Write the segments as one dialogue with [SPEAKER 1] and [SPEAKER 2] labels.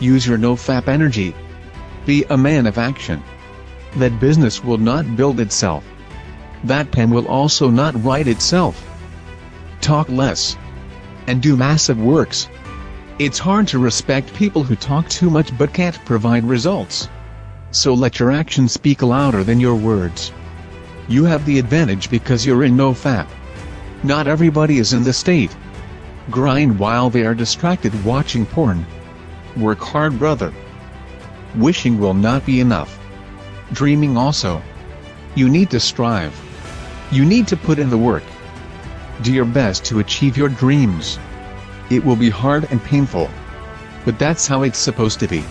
[SPEAKER 1] Use your no-fap energy. Be a man of action. That business will not build itself. That pen will also not write itself. Talk less. And do massive works. It's hard to respect people who talk too much but can't provide results. So let your actions speak louder than your words. You have the advantage because you're in no fap. Not everybody is in the state. Grind while they are distracted watching porn. Work hard brother. Wishing will not be enough. Dreaming also. You need to strive. You need to put in the work. Do your best to achieve your dreams. It will be hard and painful. But that's how it's supposed to be.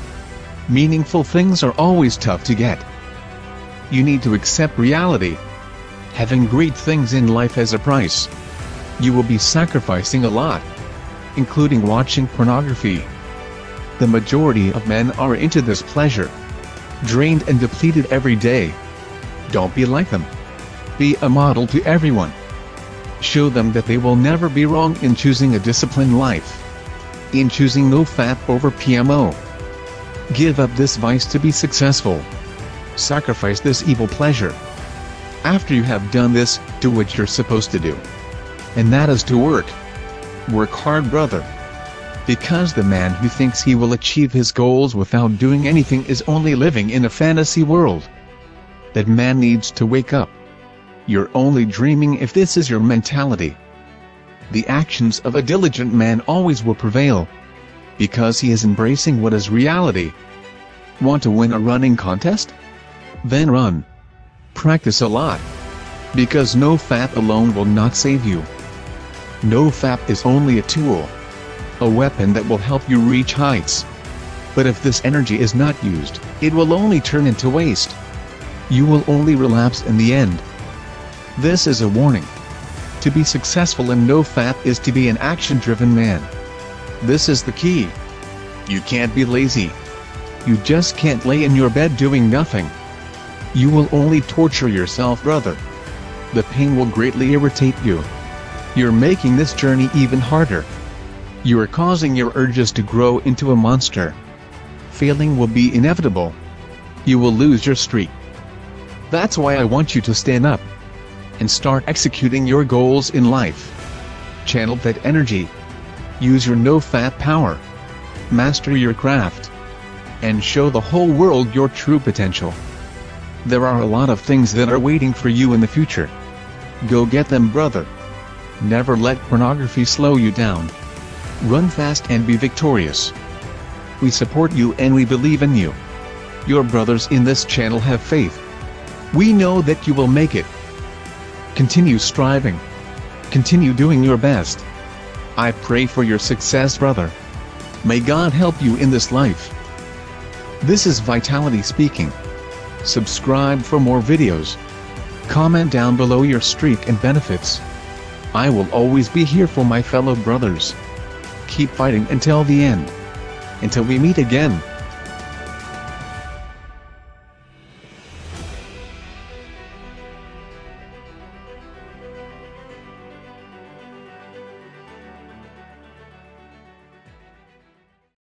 [SPEAKER 1] Meaningful things are always tough to get. You need to accept reality. Having great things in life has a price. You will be sacrificing a lot. Including watching pornography. The majority of men are into this pleasure. Drained and depleted every day. Don't be like them. Be a model to everyone. Show them that they will never be wrong in choosing a disciplined life. In choosing no fap over PMO. Give up this vice to be successful. Sacrifice this evil pleasure. After you have done this, do what you're supposed to do. And that is to work. Work hard brother. Because the man who thinks he will achieve his goals without doing anything is only living in a fantasy world. That man needs to wake up. You're only dreaming if this is your mentality. The actions of a diligent man always will prevail. Because he is embracing what is reality. Want to win a running contest? Then run. Practice a lot. Because no fap alone will not save you. No fap is only a tool. A weapon that will help you reach heights. But if this energy is not used, it will only turn into waste. You will only relapse in the end. This is a warning. To be successful in no fap is to be an action-driven man. This is the key. You can't be lazy. You just can't lay in your bed doing nothing. You will only torture yourself brother. The pain will greatly irritate you. You're making this journey even harder. You are causing your urges to grow into a monster. Failing will be inevitable. You will lose your streak. That's why I want you to stand up and start executing your goals in life. Channel that energy. Use your no-fap power. Master your craft. And show the whole world your true potential. There are a lot of things that are waiting for you in the future. Go get them brother. Never let pornography slow you down. Run fast and be victorious. We support you and we believe in you. Your brothers in this channel have faith. We know that you will make it. Continue striving. Continue doing your best. I pray for your success brother. May God help you in this life. This is Vitality speaking. Subscribe for more videos. Comment down below your streak and benefits. I will always be here for my fellow brothers. Keep fighting until the end. Until we meet again.